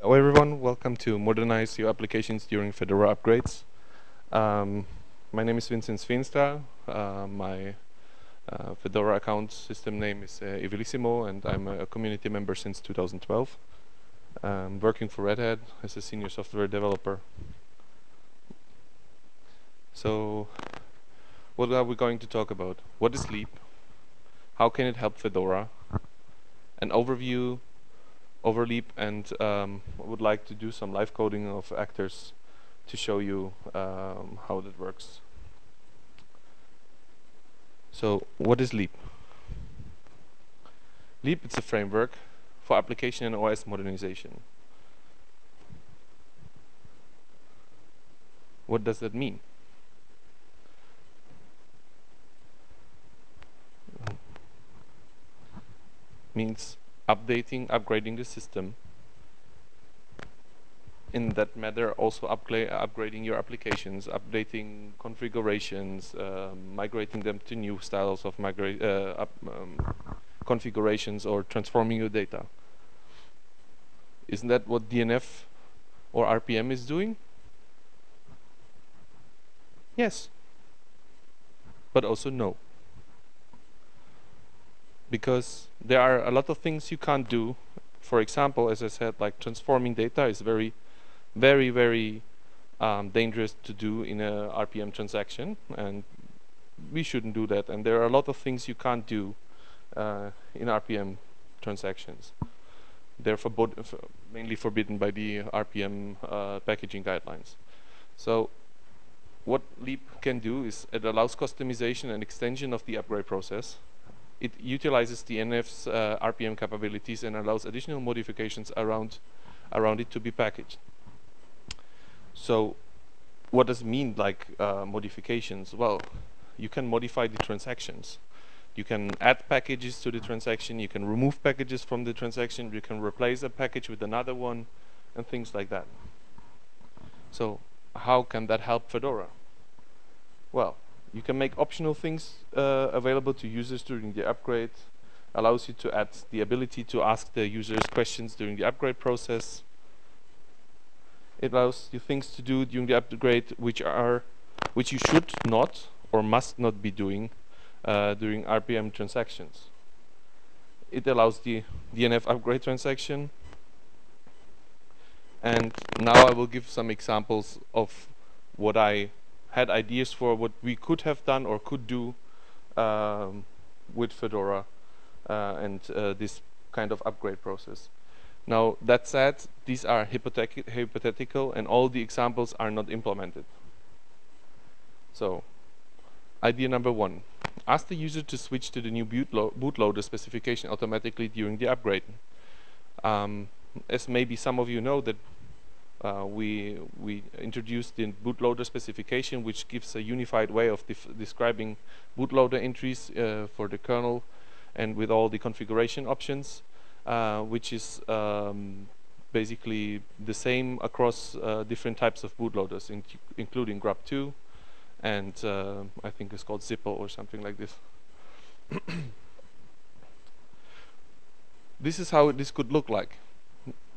Hello everyone, welcome to Modernize Your Applications During Fedora Upgrades. Um, my name is Vinzenz Feenstra. Uh, my uh, Fedora account system name is uh, and I'm a community member since 2012. I'm working for Red Hat as a senior software developer. So, what are we going to talk about? What is Leapp? How can it help Fedora? An overview over Leapp and um, would like to do some live coding of actors to show you um, how that works. So, what is Leapp? Leapp is a framework for application and OS modernization. What does that mean? Means updating, upgrading the system. In that matter, also upgrading your applications, updating configurations, uh, migrating them to new styles of migrate uh, um, configurations, or transforming your data. Isn't that what DNF or RPM is doing? Yes. But also no. Because there are a lot of things you can't do. For example, as I said, like transforming data is very, very, very um, dangerous to do in a RPM transaction. And we shouldn't do that. And there are a lot of things you can't do uh, in RPM transactions they're mainly forbidden by the RPM uh, packaging guidelines. So what Leapp can do is it allows customization and extension of the upgrade process. It utilizes DNF's uh, RPM capabilities and allows additional modifications around around it to be packaged. So what does it mean like uh, modifications? Well, you can modify the transactions. You can add packages to the transaction, you can remove packages from the transaction, you can replace a package with another one, and things like that. So how can that help Fedora? Well, you can make optional things uh, available to users during the upgrade, allows you to add the ability to ask the users questions during the upgrade process. It allows you things to do during the upgrade which are which you should not or must not be doing uh, during RPM transactions. It allows the DNF upgrade transaction. And now I will give some examples of what I had ideas for, what we could have done or could do um, with Fedora uh, and uh, this kind of upgrade process. Now, that said, these are hypothetical and all the examples are not implemented. So, idea number one, ask the user to switch to the new bootlo bootloader specification automatically during the upgrade. Um, as maybe some of you know that uh, we we introduced the bootloader specification which gives a unified way of describing bootloader entries uh, for the kernel and with all the configuration options uh, which is um, basically the same across uh, different types of bootloaders in including grub2 and uh, I think it's called zipl or something like this. this is how this could look like.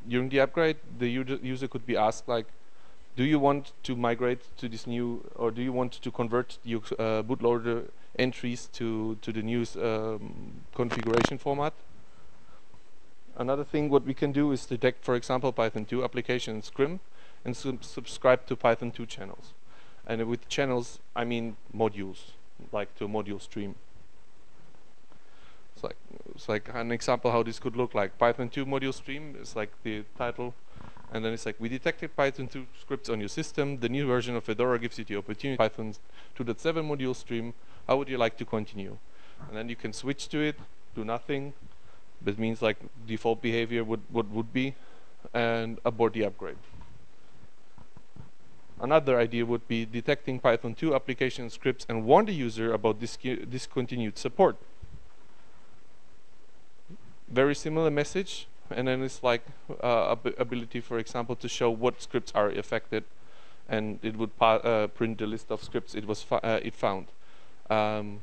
During the upgrade, the user could be asked like, do you want to migrate to this new, or do you want to convert your uh, bootloader entries to, to the new um, configuration format? Another thing what we can do is detect, for example, Python 2 application in Scrim and sub subscribe to Python 2 channels. And with channels, I mean modules, like to a module stream. It's like it's like an example how this could look like. Python 2 module stream is like the title. And then it's like, we detected Python 2 scripts on your system. The new version of Fedora gives you the opportunity. To Python 2.7 module stream. How would you like to continue? And then you can switch to it, do nothing. That means like default behavior would what would be, and abort the upgrade. Another idea would be detecting Python 2 application scripts and warn the user about discontinued support. Very similar message, and then it's like uh, ability, for example, to show what scripts are affected, and it would uh, print the list of scripts it was uh, it found. Um,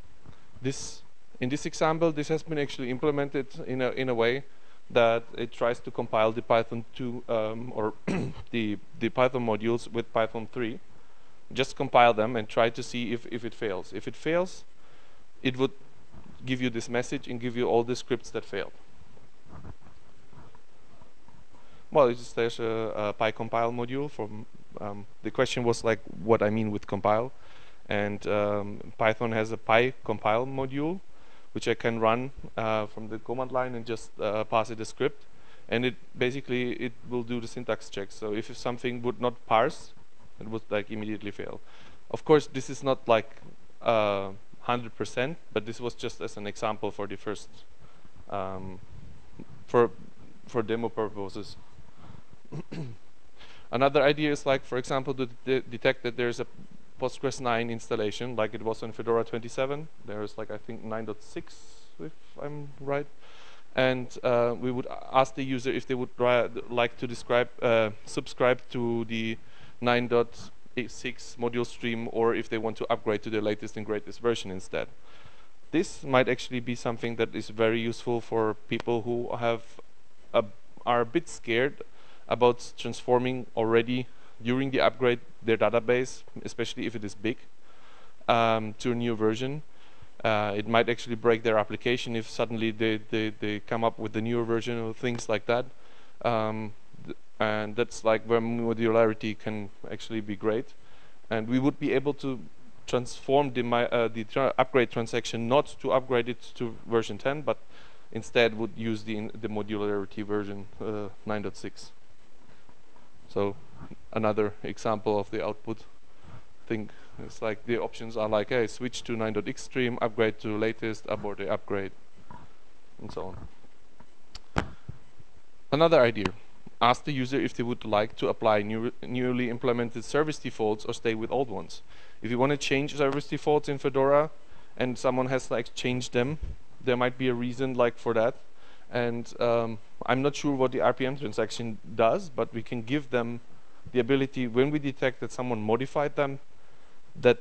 this in this example, this has been actually implemented in a, in a way that it tries to compile the Python 2 um, or the, the Python modules with Python 3. Just compile them and try to see if, if it fails. If it fails, it would give you this message and give you all the scripts that failed. Well, there's a, a PyCompile module from, um, the question was like what I mean with compile. And um, Python has a PyCompile module which I can run uh, from the command line and just uh, pass it a script. And it basically, it will do the syntax check. So if something would not parse, it would like immediately fail. Of course, this is not like 100%, uh, but this was just as an example for the first, um, for, for demo purposes. Another idea is like, for example, to de detect that there's a Postgres 9 installation, like it was on Fedora 27. There's like, I think, 9.6, if I'm right. And uh, we would ask the user if they would like to describe, uh, subscribe to the 9.6 module stream or if they want to upgrade to the latest and greatest version instead. This might actually be something that is very useful for people who have a, are a bit scared about transforming already during the upgrade their database, especially if it is big, um, to a new version. Uh, it might actually break their application if suddenly they, they, they come up with a newer version or things like that. Um, th and that's like where modularity can actually be great. And we would be able to transform the, uh, the tra upgrade transaction not to upgrade it to version 10, but instead would use the, the modularity version uh, 9.6. So another example of the output thing. It's like the options are like, hey, switch to 9.x stream, upgrade to latest, abort the upgrade, and so on. Another idea. Ask the user if they would like to apply new, newly implemented service defaults or stay with old ones. If you want to change service defaults in Fedora and someone has like changed them, there might be a reason like for that. And um, I'm not sure what the RPM transaction does, but we can give them the ability when we detect that someone modified them, that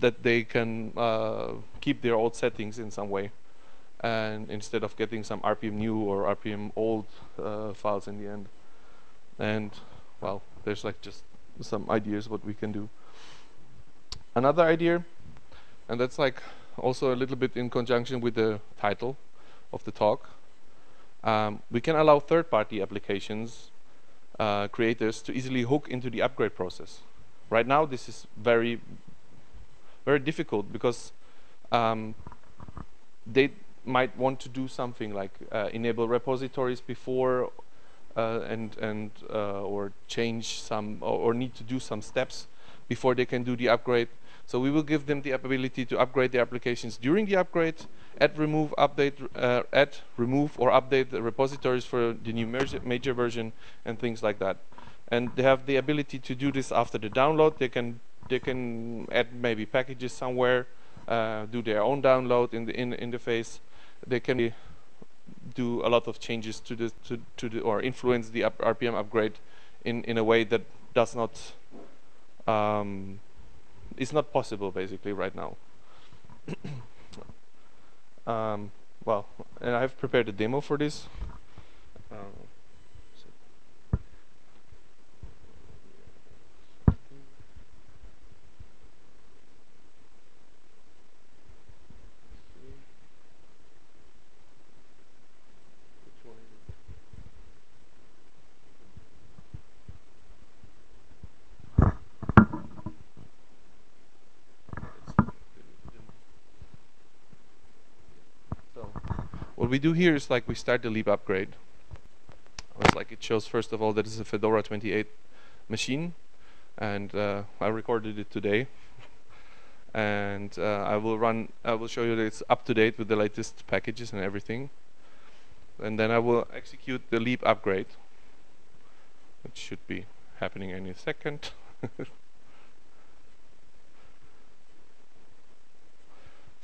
that they can uh, keep their old settings in some way, and instead of getting some RPM new or RPM old uh, files in the end. And well, there's like just some ideas what we can do. Another idea, and that's like also a little bit in conjunction with the title of the talk. Um, we can allow third-party applications uh, creators to easily hook into the upgrade process. Right now, this is very, very difficult because um, they might want to do something like uh, enable repositories before uh, and and uh, or change some or, or, need to do some steps before they can do the upgrade. So we will give them the ability to upgrade their applications during the upgrade, add, remove, update, uh, add, remove, or update the repositories for the new major version and things like that. And they have the ability to do this after the download. They can they can add maybe packages somewhere, uh, do their own download in the in interface. They can do a lot of changes to the to, to the or influence the up RPM upgrade in in a way that does not um, it's not possible basically right now. um, well, and I've prepared a demo for this. Um, we do here is like we start the leapp upgrade. It's like it shows first of all that it's a Fedora 28 machine, and uh, I recorded it today. and uh, I will run. I will show you that it's up to date with the latest packages and everything. And then I will execute the leapp upgrade, which should be happening any second.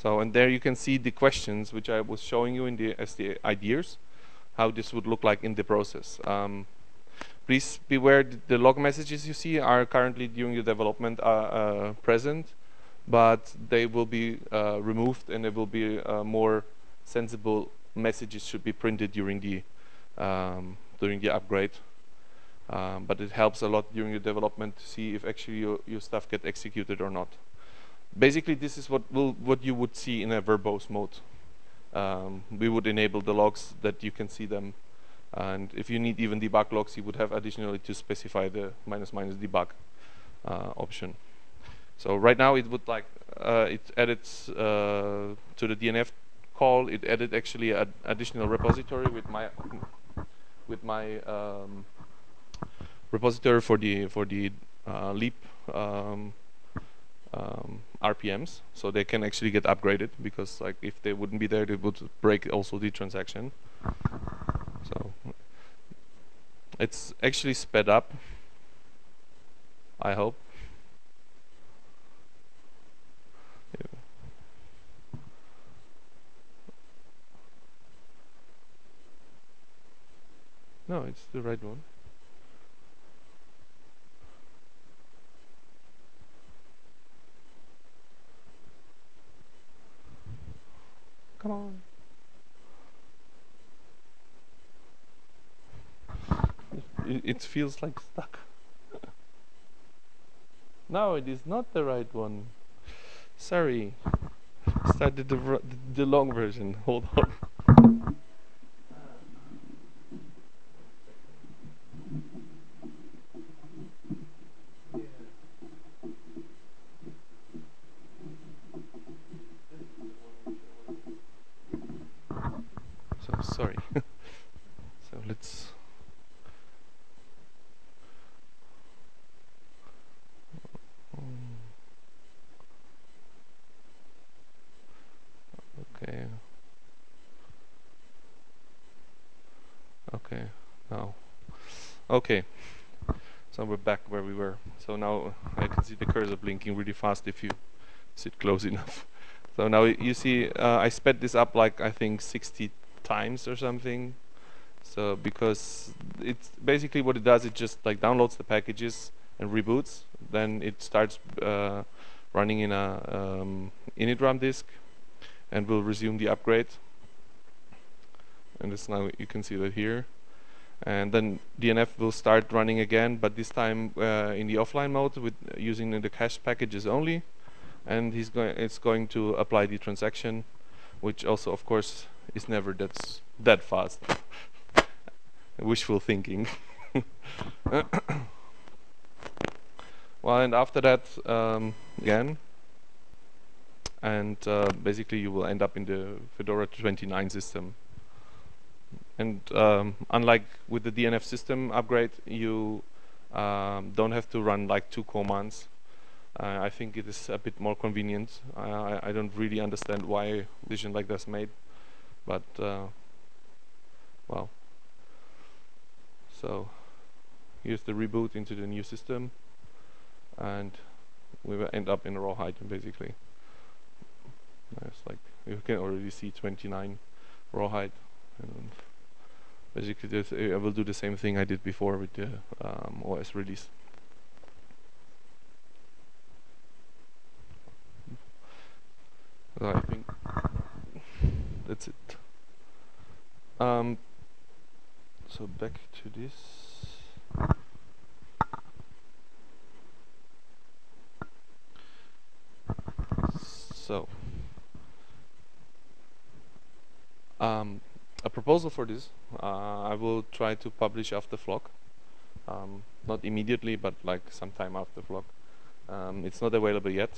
So, and there you can see the questions which I was showing you in the as the ideas, how this would look like in the process. Um, please beware the log messages you see are currently during the development uh, uh, present. but they will be uh, removed and there will be uh, more sensible messages should be printed during the um, during the upgrade. Um, but it helps a lot during the development to see if actually your, your stuff get executed or not. Basically, this is what will what you would see in a verbose mode. Um, we would enable the logs that you can see them, and if you need even debug logs, you would have additionally to specify the minus minus debug uh, option. So right now it would like uh, it edits uh, to the DNF call. It added actually an additional repository with my with my um, repository for the for the uh, Leapp um, um, RPMs, so they can actually get upgraded because like if they wouldn't be there, they would break also the transaction. So it's actually sped up. I hope. No, it's the right one. Feels like stuck. no, it is not the right one. Sorry. Started the, the long version. Hold on. sorry. so let's okay okay now okay so we're back where we were so now I can see the cursor blinking really fast if you sit close enough so now you see uh, I sped this up like I think 60 times or something. So because it's basically what it does, it just like downloads the packages and reboots. Then it starts uh, running in a um, init RAM disk and will resume the upgrade. And this now you can see that here. And then DNF will start running again, but this time uh, in the offline mode with using the cache packages only. And he's going. It's going to apply the transaction, which also, of course, is never that that fast. Wishful thinking. well, and after that, um, again, and uh, basically you will end up in the Fedora 29 system. And um, unlike with the DNF system upgrade, you um, don't have to run like two commands. Uh, I think it is a bit more convenient. I, I, don't really understand why decision like this made but uh, well so here's the reboot into the new system and we will end up in rawhide basically it's like you can already see 29 rawhide and basically I will do the same thing I did before with the um, OS release so I think that's it. Um, so back to this. So, um, a proposal for this, uh, I will try to publish after Flock. Um, not immediately, but like sometime after Flock. Um, it's not available yet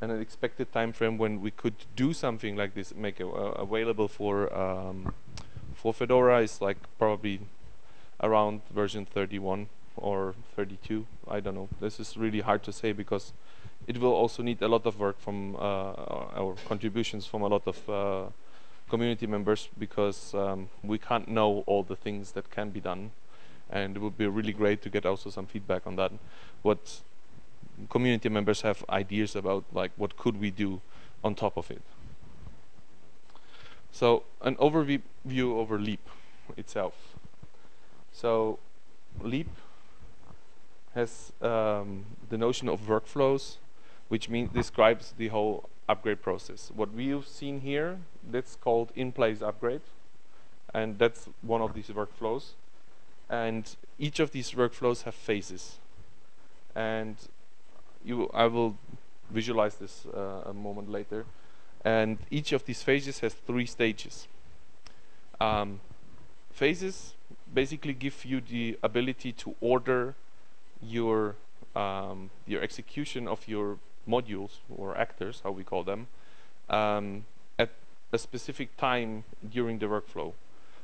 and an expected time frame when we could do something like this, make it available for um, for Fedora is like probably around version 31 or 32. I don't know. This is really hard to say because it will also need a lot of work from uh, our contributions from a lot of uh, community members because um, we can't know all the things that can be done and it would be really great to get also some feedback on that what community members have ideas about like what could we do on top of it. So an overview over Leapp itself. So Leapp has um, the notion of workflows which means describes the whole upgrade process. What we've seen here, that's called in-place upgrade, and that's one of these workflows. And each of these workflows have phases, and you, I will visualize this uh, a moment later. And each of these phases has three stages. Um, phases basically give you the ability to order your um, your execution of your modules or actors, how we call them, um, a specific time during the workflow.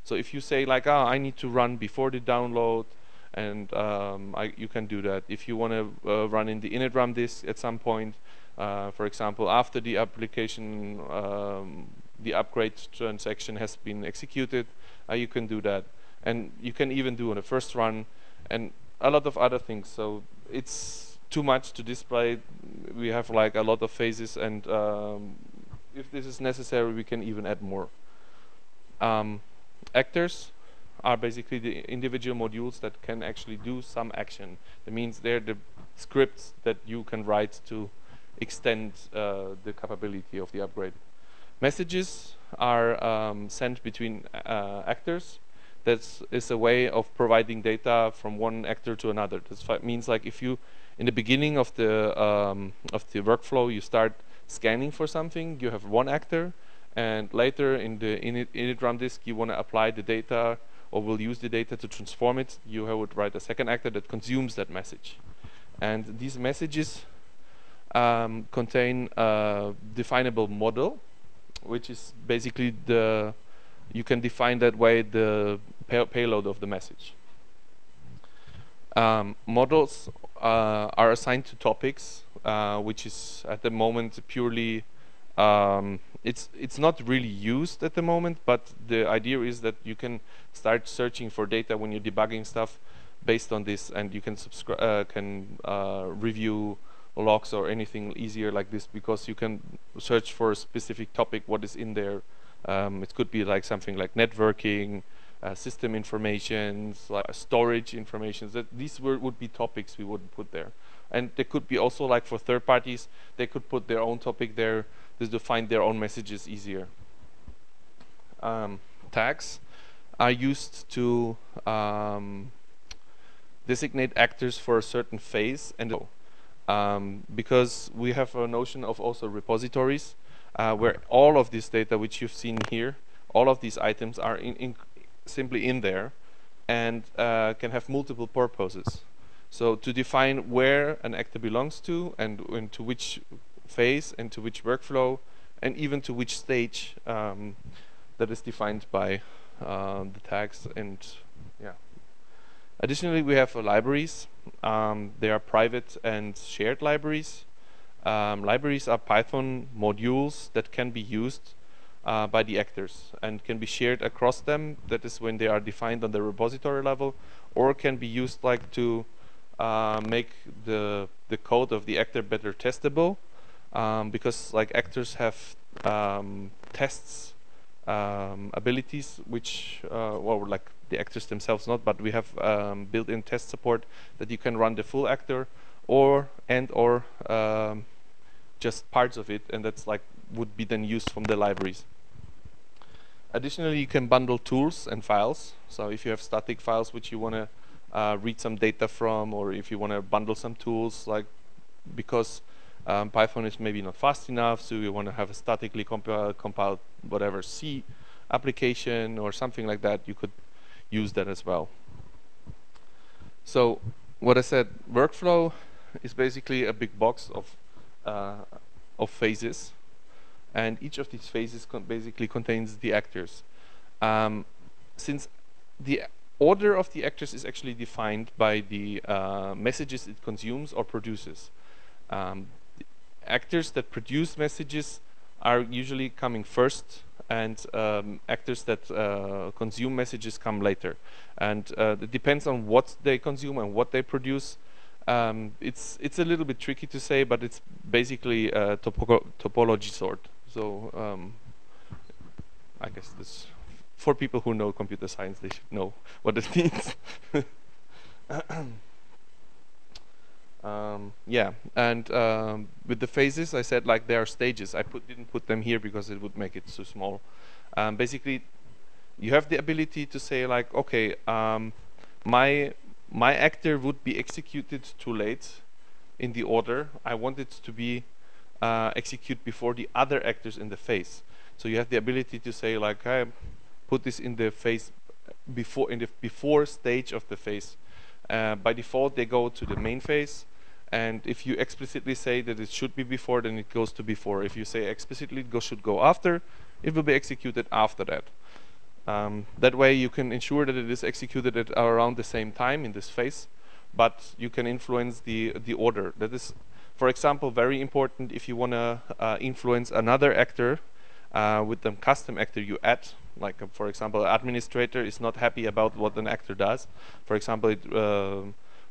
So if you say like, ah, I need to run before the download, and um, I, you can do that. If you want to uh, run in the init RAM disk at some point, uh, for example, after the application, um, the upgrade transaction has been executed, uh, you can do that. And you can even do on the first run, and a lot of other things. So it's too much to display. We have like a lot of phases, and um, if this is necessary, we can even add more. Um, actors are basically the individual modules that can actually do some action. That means they're the scripts that you can write to extend uh, the capability of the upgrade. Messages are um, sent between uh, actors that is a way of providing data from one actor to another. That means like if you, in the beginning of the um, of the workflow, you start scanning for something, you have one actor, and later in the init, init RAM disk, you want to apply the data or will use the data to transform it. You would write a second actor that consumes that message, and these messages um, contain a definable model, which is basically the you can define that way the pay payload of the message. Um, models uh, are assigned to topics, which is at the moment purely um, it's it's not really used at the moment, but the idea is that you can start searching for data when you're debugging stuff based on this, and you can subscribe uh, can uh, review logs or anything easier like this because you can search for a specific topic what is in there um, it could be like something like networking, uh, system information, like storage information. That these were, would be topics we would put there. And they could be also like for third parties, they could put their own topic there just to find their own messages easier. Um, tags are used to um, designate actors for a certain phase and um, because we have a notion of also repositories uh, where all of this data which you've seen here, all of these items are in, in simply in there and uh, can have multiple purposes. So to define where an actor belongs to and, and to which phase and to which workflow and even to which stage um, that is defined by uh, the tags and yeah. Additionally, we have uh, libraries. Um, they are private and shared libraries. Um, libraries are Python modules that can be used uh, by the actors and can be shared across them. That is when they are defined on the repository level, or can be used like to uh, make the the code of the actor better testable, um, because like actors have um, tests um, abilities, which uh, well like the actors themselves not, but we have um, built-in test support that you can run the full actor or and or um, just parts of it, and that's like would be then used from the libraries. Additionally, you can bundle tools and files. So if you have static files which you want to uh, read some data from, or if you want to bundle some tools, like because um, Python is maybe not fast enough, so you want to have a statically compiled, compiled whatever C application or something like that, you could use that as well. So what I said, workflow is basically a big box of uh, of phases, and each of these phases con basically contains the actors. Um, since the order of the actors is actually defined by the uh, messages it consumes or produces. Um, actors that produce messages are usually coming first and um, actors that uh, consume messages come later. And uh, it depends on what they consume and what they produce. Um, it's it's a little bit tricky to say, but it's basically a topo topology sort. So um, I guess this for people who know computer science, they should know what it means. Um, yeah, and um, with the phases, I said like there are stages. I put, didn't put them here because it would make it too small. Um, basically, you have the ability to say like, okay, um, my my actor would be executed too late in the order. I want it to be uh, executed before the other actors in the phase. So you have the ability to say like, I put this in the phase before in the before stage of the phase. Uh, by default, they go to the main phase. And if you explicitly say that it should be before, then it goes to before. If you say explicitly it go, should go after, it will be executed after that. Um, that way you can ensure that it is executed at around the same time in this phase, but you can influence the, the order. That is, for example, very important if you want to uh, influence another actor uh, with the custom actor you add. Like, uh, for example, administrator is not happy about what an actor does. For example, it uh,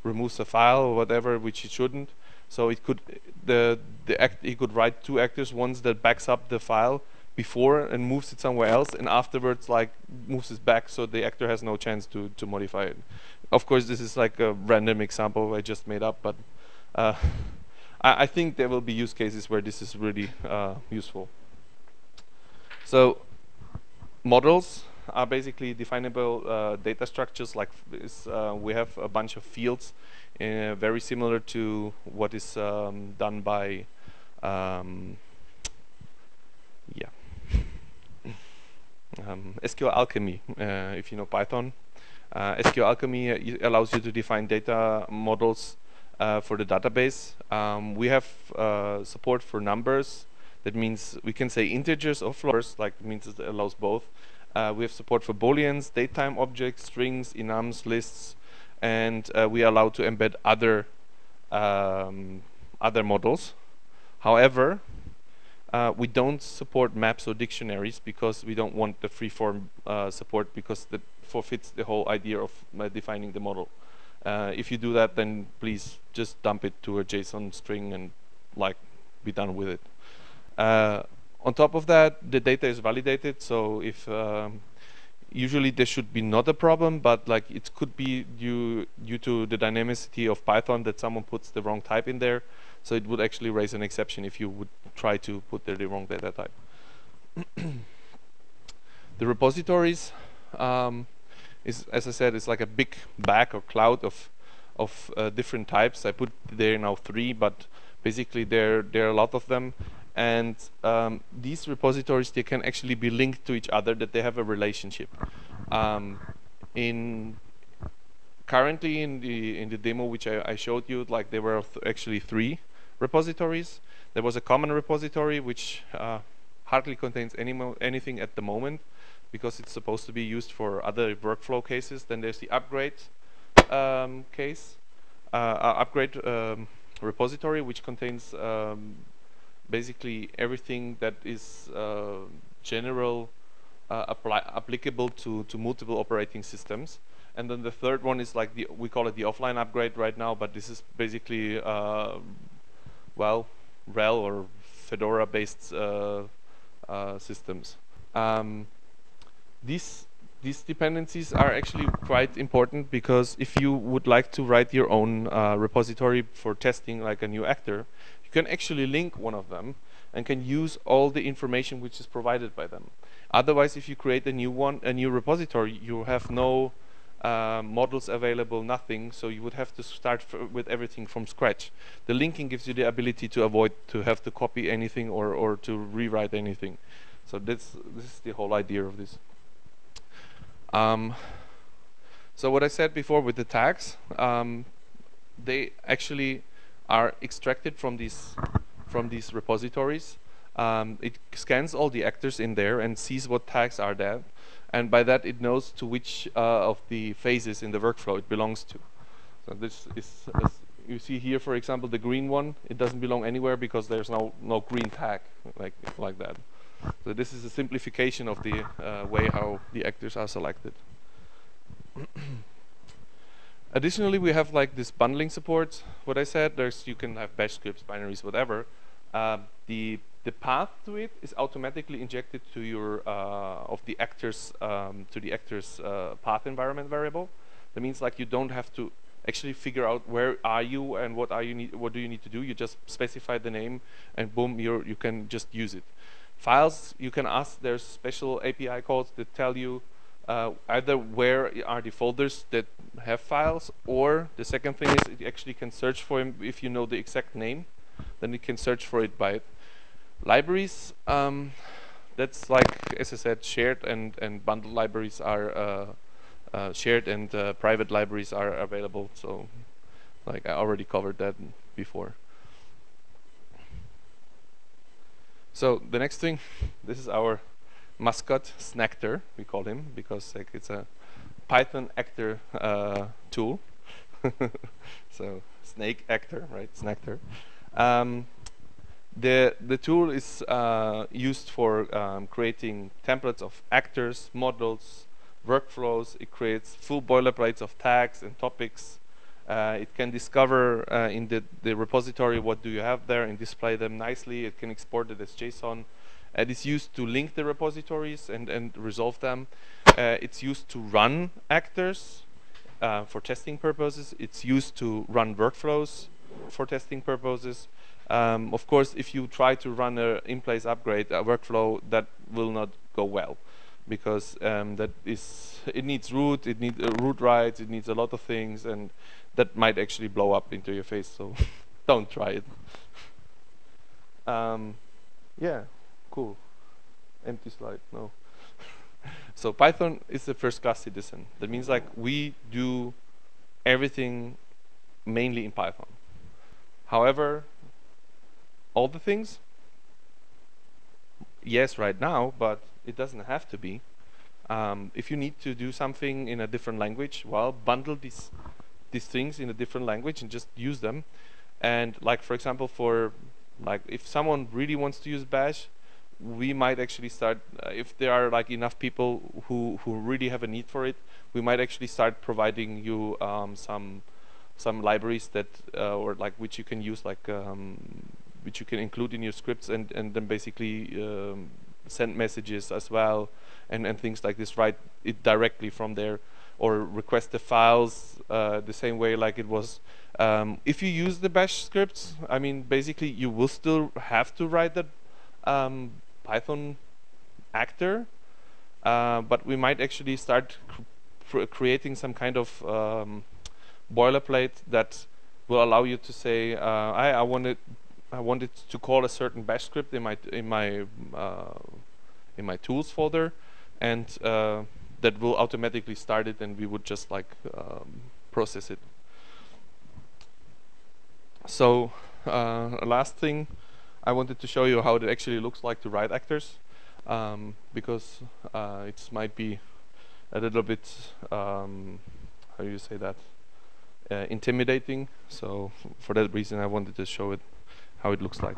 removes a file or whatever, which it shouldn't. So it could the the act he could write two actors, ones that backs up the file before and moves it somewhere else, and afterwards like moves it back, so the actor has no chance to to modify it. Of course, this is like a random example I just made up, but uh, I, I, think there will be use cases where this is really uh, useful. So models are basically definable uh, data structures. Like. Uh, we have a bunch of fields uh, very similar to what is um, done by um, yeah. Um, SQL Alchemy uh, if you know Python. Uh, SQL Alchemy uh, allows you to define data models for the database. Um, we have support for numbers that means we can say integers or floats like means it allows both uh, we have support for booleans, datetime objects, strings, enums, lists, and uh, we are allowed to embed other um, other models. However, uh, we don't support maps or dictionaries because we don't want the freeform uh, support because that forfeits the whole idea of uh, defining the model. Uh, if you do that, then please just dump it to a JSON string and like be done with it. On top of that, the data is validated. So if um, usually there should be not a problem, but like it could be due due to the dynamicity of Python that someone puts the wrong type in there. So it would actually raise an exception if you would try to put there the wrong data type. the repositories um, is, as I said, it's like a big bag or cloud of of uh, different types. I put there now three, but basically there there are a lot of them and um, these repositories they can actually be linked to each other that they have a relationship. Um, in currently in the in the demo which I, I showed you like there were th actually three repositories. There was a common repository which uh, hardly contains any anything at the moment because it's supposed to be used for other workflow cases. Then there's the upgrade um, case uh, uh, upgrade um, repository which contains um, basically everything that is uh, general uh, applicable to, to multiple operating systems. And then the third one is like the we call it the offline upgrade right now, but this is basically uh, well RHEL or Fedora based uh, uh, systems. Um, these these dependencies are actually quite important because if you would like to write your own uh, repository for testing like a new actor, you can actually link one of them and can use all the information which is provided by them. Otherwise, if you create a new one, a new repository, you have no uh, models available, nothing, so you would have to start with everything from scratch. The linking gives you the ability to avoid to have to copy anything or, or to rewrite anything. So this, this is the whole idea of this. Um, so what I said before with the tags, um, they actually are extracted from these from these repositories. Um, it scans all the actors in there and sees what tags are there, and by that it knows to which uh, of the phases in the workflow it belongs to. So this is, you see here, for example, the green one. It doesn't belong anywhere because there's no no green tag like like that. So this is a simplification of the uh, way how the actors are selected. Additionally, we have like this bundling support. What I said, there's you can have bash scripts, binaries, whatever. Uh, the the path to it is automatically injected to your uh, of the actor's um, to the actor's uh, path environment variable. That means like you don't have to actually figure out where are you and what are you need, what do you need to do. You just specify the name, and boom, you you can just use it. Files, you can ask. There's special API calls that tell you uh, either where are the folders that have files, or the second thing is it actually can search for them if you know the exact name, then it can search for it by. Libraries, um, that's like, as I said, shared and, and bundled libraries are uh, uh, shared and uh, private libraries are available. So like I already covered that before. So the next thing, this is our mascot, Snactor, we call him, because like it's a Python actor uh, tool. so snake actor, right? Snactor. Um, the, the tool is uh, used for um, creating templates of actors, models, workflows. It creates full boilerplates of tags and topics. Uh, it can discover uh, in the, the repository what do you have there and display them nicely. It can export it as JSON. It is used to link the repositories and, and resolve them. Uh, it's used to run actors uh, for testing purposes. It's used to run workflows for testing purposes. Um, of course, if you try to run an in-place upgrade, a workflow, that will not go well because um, that is it needs root, it needs uh, root rights, it needs a lot of things, and that might actually blow up into your face. So don't try it. Um, yeah, cool. Empty slide. No. so Python is the first class citizen. That means like we do everything mainly in Python. However, all the things? Yes, right now, but it doesn't have to be. Um, if you need to do something in a different language, well, bundle these these things in a different language and just use them. And like for example, for like if someone really wants to use Bash, we might actually start uh, if there are like enough people who who really have a need for it, we might actually start providing you um, some some libraries that uh, or like which you can use like um, which you can include in your scripts and, and then basically um, send messages as well and, and things like this, write it directly from there or request the files uh, the same way like it was. Um, if you use the bash scripts, I mean, basically you will still have to write that um, Python actor, uh, but we might actually start cr creating some kind of um, boilerplate that will allow you to say, uh, I, I want it I wanted to call a certain bash script in my in my uh, in my tools folder, and uh, that will automatically start it, and we would just like um, process it. So uh, last thing, I wanted to show you how it actually looks like to write actors, um, because uh, it might be a little bit um, how do you say that uh, intimidating. So for that reason, I wanted to show it how it looks like.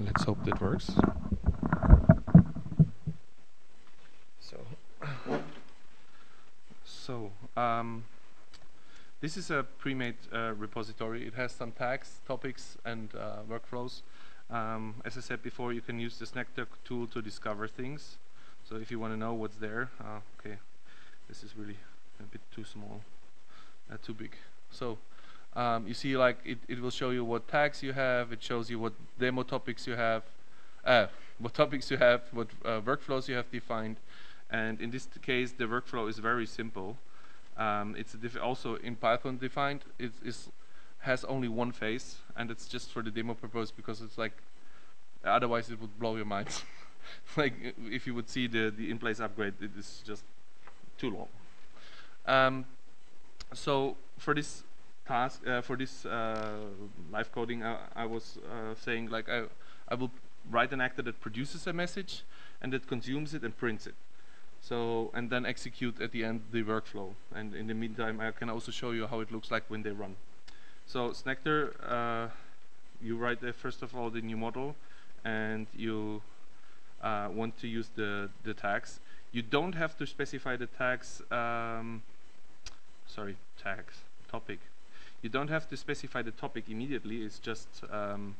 Let's hope that works. So, so um, this is a pre-made uh, repository. It has some tags, topics, and uh, workflows. Um, as I said before, you can use the Snactor tool to discover things. So if you want to know what's there, uh, okay, this is really a bit too small, uh, too big. So um, you see like it, it will show you what tags you have it shows you what demo topics you have uh, what topics you have what uh, workflows you have defined. And in this case the workflow is very simple. Um, it's also in Python defined. It is has only one phase and it's just for the demo purpose because it's like otherwise it would blow your mind. Like if you would see the the in-place upgrade, it is just too long. Um, so for this task, uh, for this uh, live coding, I, I was uh, saying like I I will write an actor that produces a message and that consumes it and prints it. So and then execute at the end the workflow. And in the meantime, I can also show you how it looks like when they run. So Snactor, uh, you write first of all the new model, and you uh, want to use the the tags. You don't have to specify the tags. Um, sorry, tags topic. You don't have to specify the topic immediately. It's just um,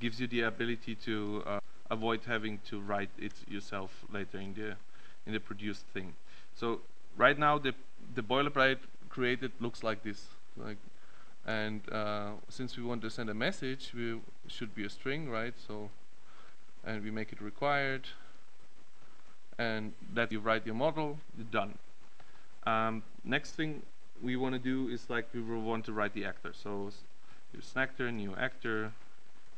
gives you the ability to uh, avoid having to write it yourself later in the in the produced thing. So right now the the boilerplate created looks like this, like, and uh, since we want to send a message, we should be a string, right? So, and we make it required, and that you write your model, you're done. Um, next thing we want to do is like we will want to write the actor. So, use actor, new actor,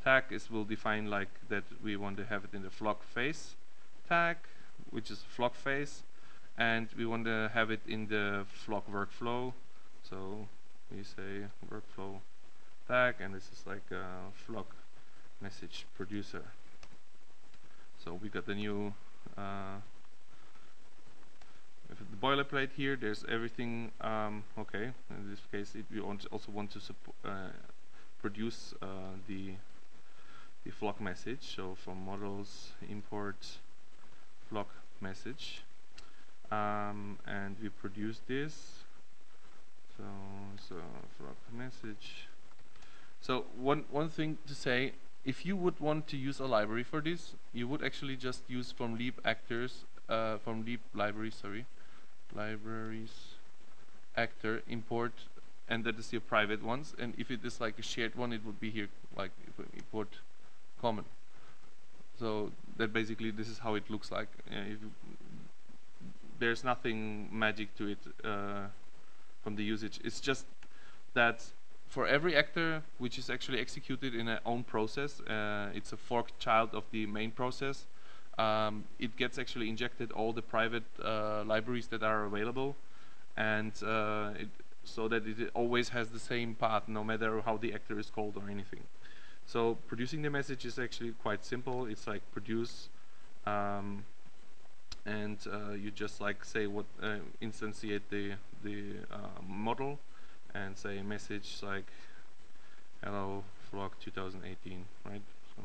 tag is will define like that we want to have it in the flock phase tag which is flock phase and we want to have it in the flock workflow. So we say workflow tag and this is like a flock message producer. So we got the new uh, the boilerplate here there's everything um, okay. In this case it, we also want to uh, produce uh, the the flock message. So from models import flock message um, and we produce this. So so flock message. So one one thing to say, if you would want to use a library for this, you would actually just use from lib actors uh, from lib library sorry libraries actor import and that is your private ones and if it is like a shared one it would be here like import common. So that basically this is how it looks like. Uh, there's nothing magic to it uh, from the usage. It's just that for every actor which is actually executed in a own process, uh, it's a forked child of the main process. Um, it gets actually injected all the private uh, libraries that are available, and uh, so that it always has the same path, no matter how the actor is called or anything. So producing the message is actually quite simple. It's like produce, um, and uh, you just like say what uh, instantiate the the uh, model, and say message like hello flock 2018, right? So,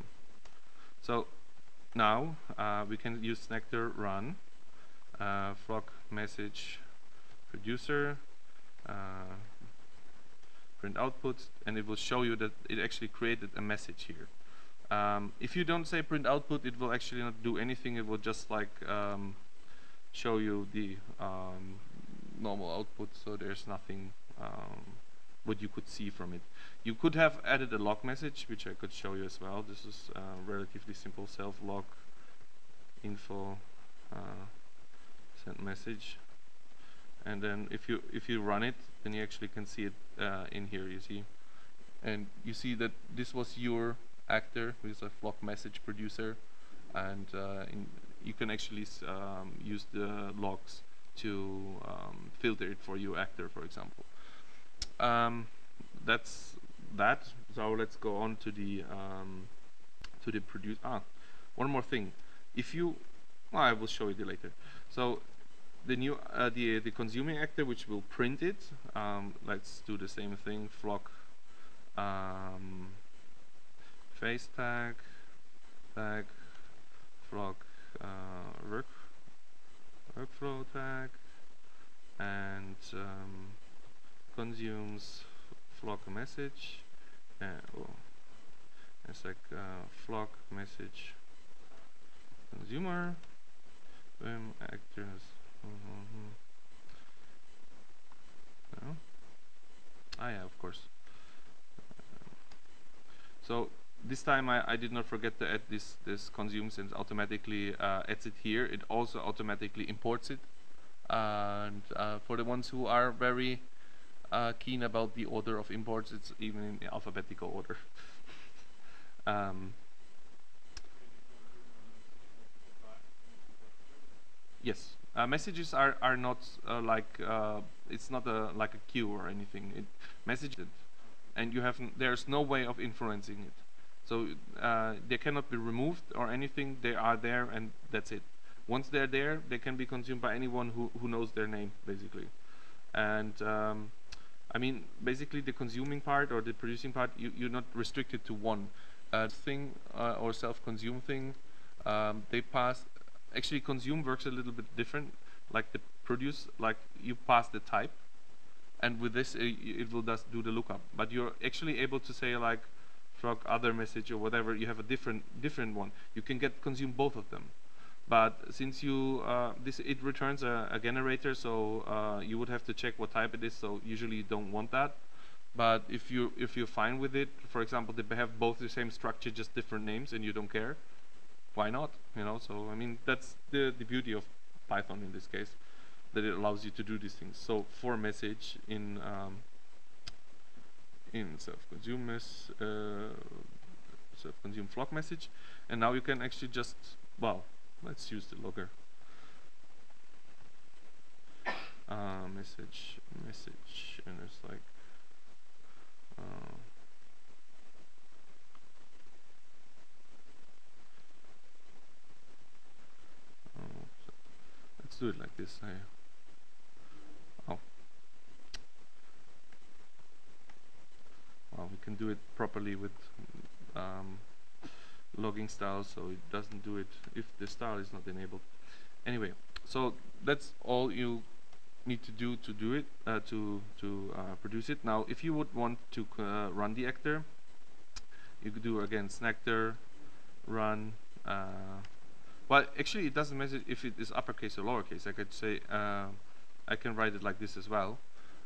so now uh, we can use Snactor run uh, flock message producer uh, print output and it will show you that it actually created a message here. Um, if you don't say print output, it will actually not do anything. It will just like um, show you the um, normal output, so there's nothing um, what you could see from it. You could have added a log message, which I could show you as well. This is uh, relatively simple self log info uh, send message and then if you if you run it then you actually can see it uh, in here you see? And you see that this was your actor who is a flock message producer and uh, you can actually um, use the logs to um, filter it for your actor for example. Um, that's that. So let's go on to the um, to the produce ah one more thing. If you well, I will show you later. So the new uh, the the consuming actor which will print it um, let's do the same thing flock um, phase tag tag flock uh, work workflow tag and um, consumes flock message uh, oh, it's like uh, flock message consumer um, actors Mm-hmm. No? Ah yeah, of course. so this time I, I, did not forget to add this this consumes and automatically uh, adds it here. It also automatically imports it. and uh, for the ones who are very uh, keen about the order of imports, it's even in alphabetical order. um, Yes, uh, messages are are not uh, like uh, it's not a like a queue or anything. It messages, and you have there's no way of influencing it. So uh, they cannot be removed or anything. They are there, and that's it. Once they're there, they can be consumed by anyone who who knows their name, basically. And um, I mean, basically, the consuming part or the producing part, you, you're not restricted to one uh, thing uh, or self-consume thing. Um, they pass actually consume works a little bit different like the produce like you pass the type and with this it, it will just do the lookup. But you're actually able to say like frog other message or whatever you have a different different one. You can get consume both of them. But since you uh, this it returns a, a generator so uh, you would have to check what type it is so usually you don't want that. But if you if you're fine with it for example they have both the same structure just different names and you don't care why not? You know, so I mean that's the the beauty of Python in this case, that it allows you to do these things. So for message in um, in self-consume uh, self-consume flock message, and now you can actually just well, let's use the logger. Uh, message, message, and it's like. Let's do it like this. I, oh. Well, we can do it properly with um, logging style, so it doesn't do it if the style is not enabled. Anyway, so that's all you need to do to do it, uh, to to uh, produce it. Now, if you would want to uh, run the actor, you could do again snactor run uh, well, actually, it doesn't matter if it is uppercase or lowercase. I could say, uh, I can write it like this as well.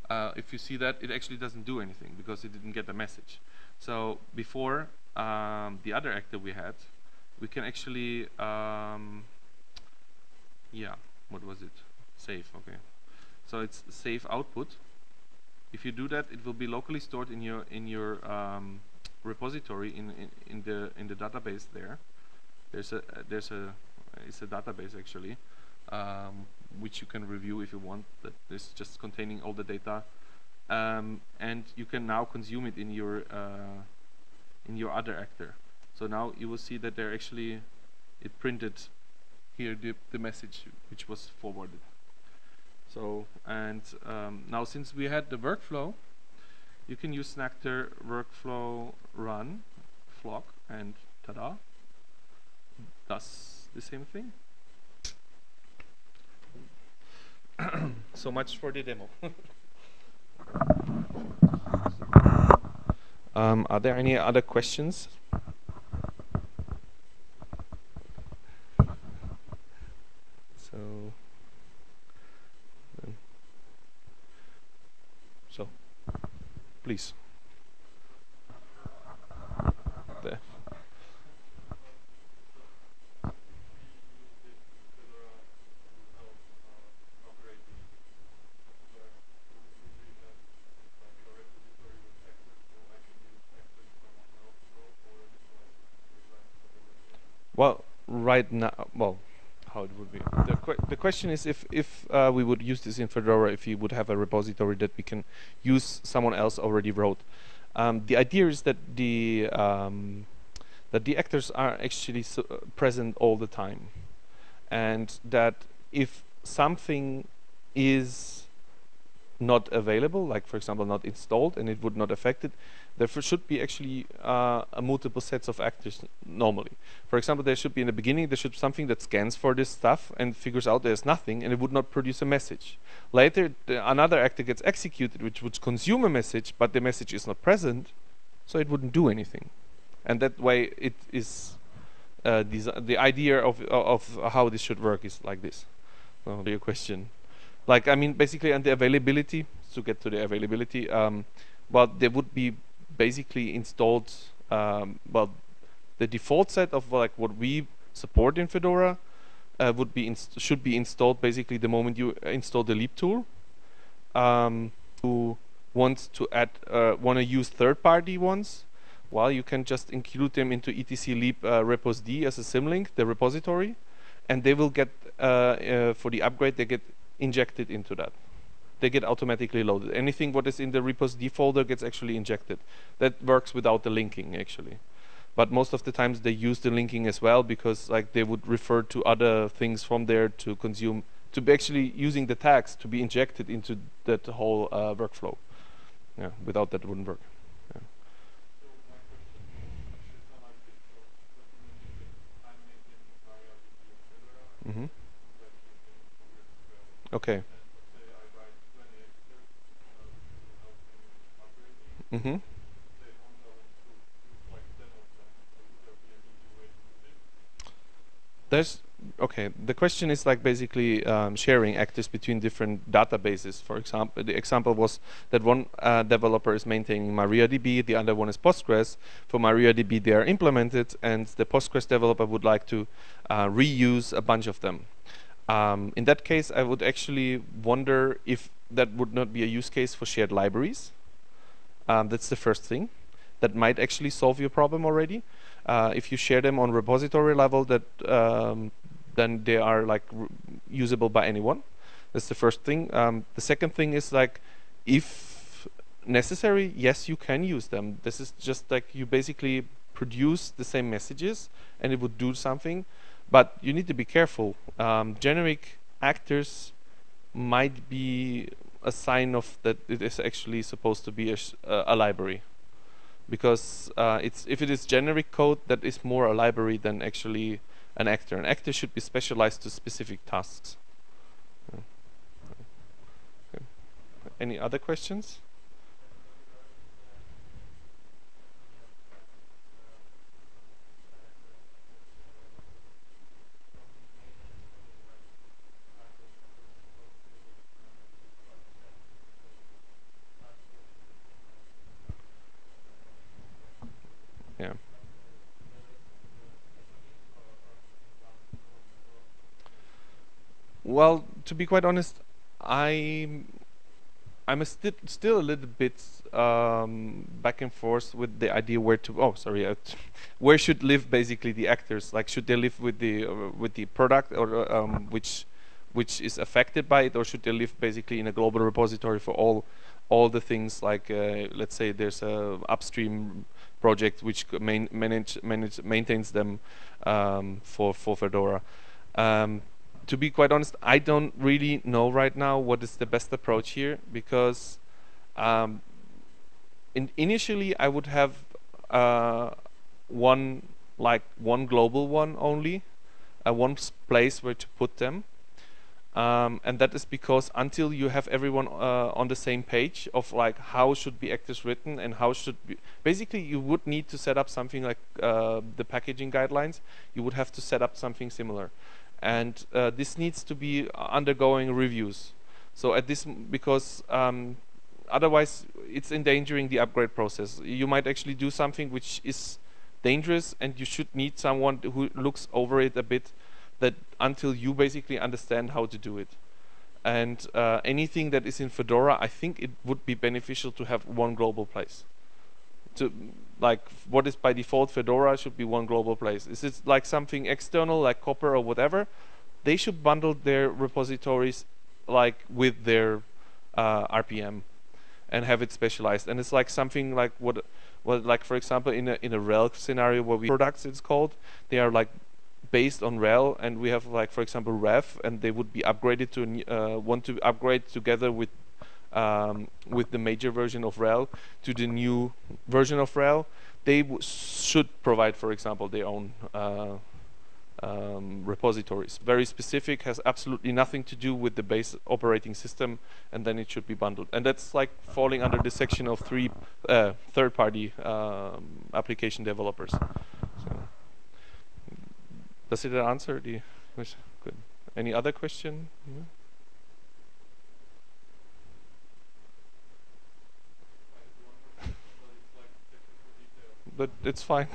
Uh, if you see that, it actually doesn't do anything because it didn't get the message. So before um, the other actor we had, we can actually, um, yeah, what was it? Save, okay. So it's save output. If you do that, it will be locally stored in your in your um, repository in, in in the in the database there. There's a there's a it's a database actually, um, which you can review if you want. That is just containing all the data, um, and you can now consume it in your uh, in your other actor. So now you will see that they're actually it printed here the, the message which was forwarded. So and um, now since we had the workflow, you can use Snactor workflow run flock and ta-da. Thus the same thing. so much for the demo. um, are there any other questions? So, so, please. Well, right now, well, how it would be. The, que the question is if, if uh, we would use this in Fedora, if we would have a repository that we can use someone else already wrote. Um, the idea is that the um, that the actors are actually so uh, present all the time, and that if something is not available, like for example not installed, and it would not affect it, there should be actually uh, multiple sets of actors normally. For example, there should be in the beginning, there should be something that scans for this stuff and figures out there's nothing, and it would not produce a message. Later, the, another actor gets executed, which would consume a message, but the message is not present, so it wouldn't do anything. And that way, it is uh, the idea of of how this should work is like this. So your question like I mean basically and the availability to get to the availability um, well there would be basically installed um, well the default set of like what we support in Fedora uh, would be should be installed basically the moment you install the Leapp tool um, who wants to add uh, want to use third-party ones. Well you can just include them into etc leapp uh, repos d as a symlink the repository and they will get uh, uh, for the upgrade they get injected into that. They get automatically loaded. Anything what is in the repos D folder gets actually injected. That works without the linking actually. But most of the times they use the linking as well because like they would refer to other things from there to consume to be actually using the tags to be injected into that whole uh, workflow. Yeah, without that wouldn't work. Yeah. Okay. Mm -hmm. There's okay. The question is like basically um, sharing actors between different databases. For example, the example was that one uh, developer is maintaining MariaDB, the other one is Postgres. For MariaDB, they are implemented, and the Postgres developer would like to uh, reuse a bunch of them. Um, in that case, I would actually wonder if that would not be a use case for shared libraries. Um, that's the first thing. That might actually solve your problem already. Uh, if you share them on repository level, that um, then they are like usable by anyone. That's the first thing. Um, the second thing is like, if necessary, yes, you can use them. This is just like you basically produce the same messages, and it would do something. But you need to be careful. Um, generic actors might be a sign of that it is actually supposed to be a, a library because uh, it's if it is generic code that is more a library than actually an actor. An actor should be specialized to specific tasks. Okay. Any other questions? Yeah. Well, to be quite honest, I I'm sti still a little bit um, back and forth with the idea where to. Oh, sorry, uh, where should live basically the actors? Like, should they live with the uh, with the product or uh, um, which which is affected by it, or should they live basically in a global repository for all all the things? Like, uh, let's say there's a upstream project which main, manage, manage, maintains them um, for, for Fedora. To be quite honest, I don't really know right now what is the best approach here because um, in initially I would have uh, one like one global one only, uh, one place where to put them. Um, and that is because until you have everyone uh, on the same page of like how should be actors written and how should be basically you would need to set up something like uh, the packaging guidelines you would have to set up something similar and uh, this needs to be undergoing reviews so at this because um, otherwise it's endangering the upgrade process you might actually do something which is dangerous and you should need someone who looks over it a bit that until you basically understand how to do it. And uh, anything that is in Fedora, I think it would be beneficial to have one global place. To like what is by default Fedora should be one global place. Is it like something external like Copr or whatever? They should bundle their repositories like with their uh, RPM and have it specialized. And it's like something like what, what like for example in a in a RHEL scenario where we products it's called, they are like based on RHEL, and we have like for example RHEV, and they would be upgraded to uh, want to upgrade together with um, with the major version of RHEL to the new version of RHEL. They should provide, for example, their own uh, um, repositories. Very specific, has absolutely nothing to do with the base operating system, and then it should be bundled. And that's like falling under the section of three uh, third-party um, application developers. So. Does it answer the question? Good. Any other question? Yeah. but it's fine.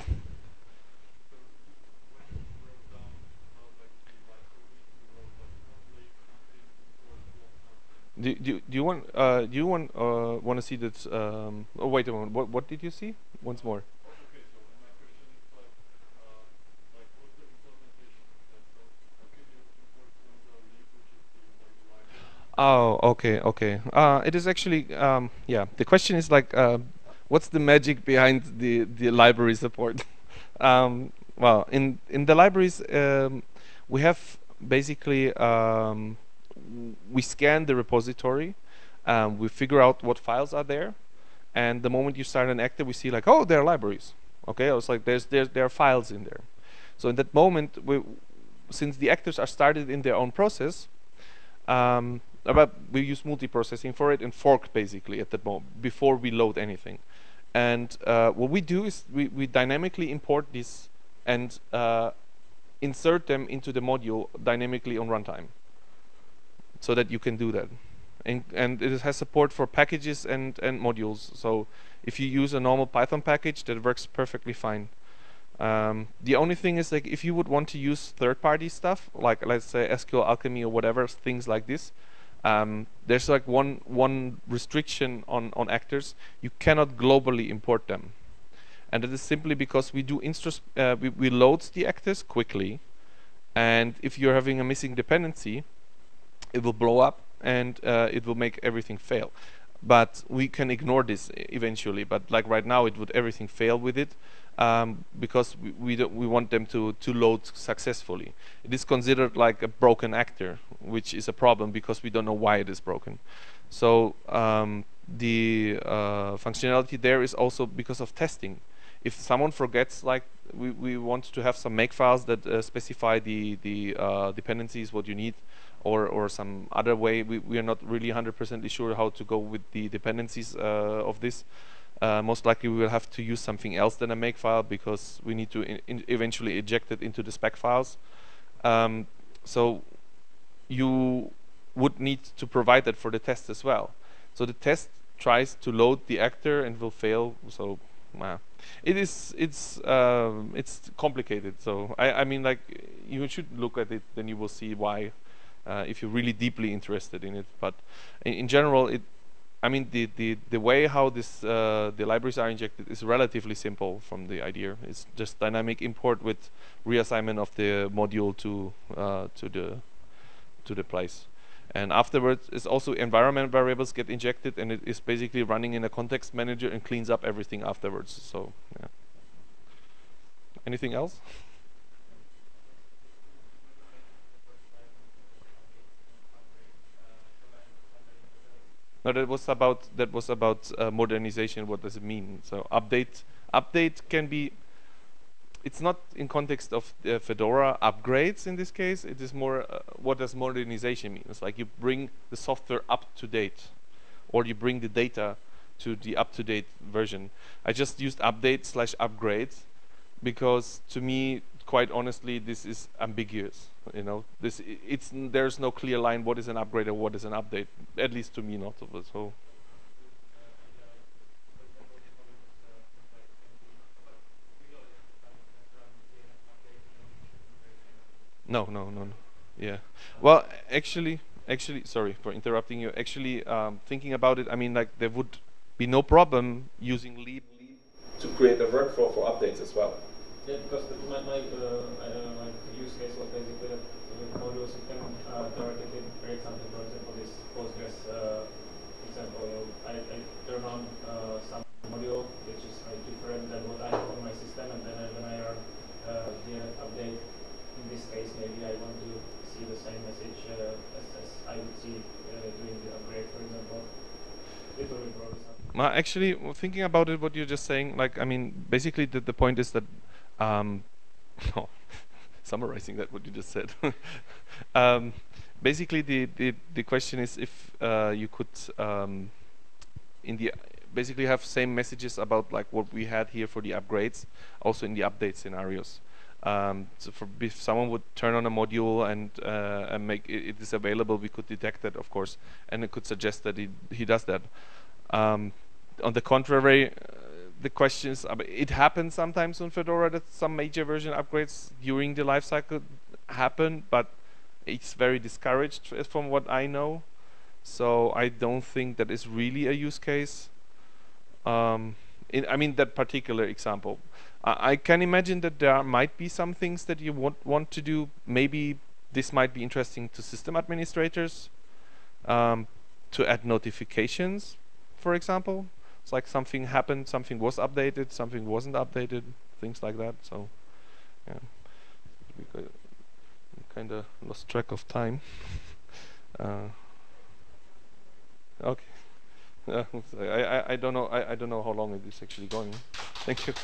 do, do, do you want uh, do you want uh, want to see that um, oh wait a moment what what did you see once more Oh, okay, okay. Uh, it is actually, um, yeah. The question is like, uh, what's the magic behind the the library support? um, well, in in the libraries, um, we have basically um, we scan the repository, um, we figure out what files are there, and the moment you start an actor, we see like, oh, there are libraries. Okay, I was like, there's there's there are files in there. So in that moment, we, since the actors are started in their own process, um, about we use multi-processing for it and fork basically at that moment before we load anything. And uh, what we do is we, we dynamically import these and uh, insert them into the module dynamically on runtime so that you can do that. And, and it has support for packages and, and modules. So if you use a normal Python package, that works perfectly fine. Um, the only thing is like if you would want to use third-party stuff, like let's say SQLAlchemy or whatever, things like this, um, there's like one one restriction on on actors. You cannot globally import them. And that is simply because we do uh, we, we load the actors quickly. And if you're having a missing dependency it will blow up and uh, it will make everything fail. But we can ignore this eventually. But like right now it would everything fail with it um, because we we, we, want them to to load successfully it is considered like a broken actor which is a problem because we don't know why it is broken so um, the uh, functionality there is also because of testing if someone forgets, like we, we want to have some make files that uh, specify the the uh, dependencies, what you need, or or some other way. We we are not really 100% sure how to go with the dependencies uh, of this. Uh, most likely we will have to use something else than a make file because we need to eventually eject it into the spec files. Um, so you would need to provide that for the test as well. So the test tries to load the actor and will fail. So it is it's um, it's complicated. So I I mean like you should look at it, then you will see why. Uh, if you're really deeply interested in it, but in, in general, it I mean, the, the, the way how this uh, the libraries are injected is relatively simple from the idea. It's just dynamic import with reassignment of the module to uh, to the to the place. And afterwards, it's also environment variables get injected, and it is basically running in a context manager and cleans up everything afterwards. So, yeah. Anything else? No, that was about that was about uh, modernization. What does it mean? So update update can be it's not in context of uh, Fedora upgrades in this case. It is more uh, what does modernization mean? It's like you bring the software up to date, or you bring the data to the up-to-date version. I just used update slash upgrade because to me, quite honestly, this is ambiguous. You know, this it's there's no clear line. What is an upgrade or what is an update? At least to me, not of so. No, no, no, no. Yeah. Well, actually, actually, sorry for interrupting you. Actually, um, thinking about it, I mean, like there would be no problem using Leapp to create a workflow for updates as well. Yeah, because the, my my, uh, uh, my use case was basically that with modules you can uh, directly create something. For example, this Postgres uh, example. I, I turn on uh, some module which is like different than what I have on my system, and then when I run uh, the update in this case, maybe I want to see the same message uh, as, as, I would see uh, doing the upgrade, for example. Well, actually, thinking about it, what you're just saying, like, I mean, basically, the, the point is that, um, oh, summarizing that, what you just said. um, basically, the, the, the question is if uh, you could, um, in the basically have same messages about like what we had here for the upgrades, also in the update scenarios. Um, so if someone would turn on a module and, uh, and make it, it is available, we could detect that, of course, and it could suggest that he, he does that. Um, on the contrary, the questions, it happens sometimes on Fedora that some major version upgrades during the lifecycle happen, but it's very discouraged from what I know. So I don't think that is really a use case. Um, in, I mean that particular example. I can imagine that there might be some things that you want, want to do. Maybe this might be interesting to system administrators. um, to add notifications, for example. It's like something happened, something was updated, something wasn't updated, things like that. So, yeah, we kind of lost track of time. uh, okay. I, I I don't know I, I don't know how long it is actually going. Thank you.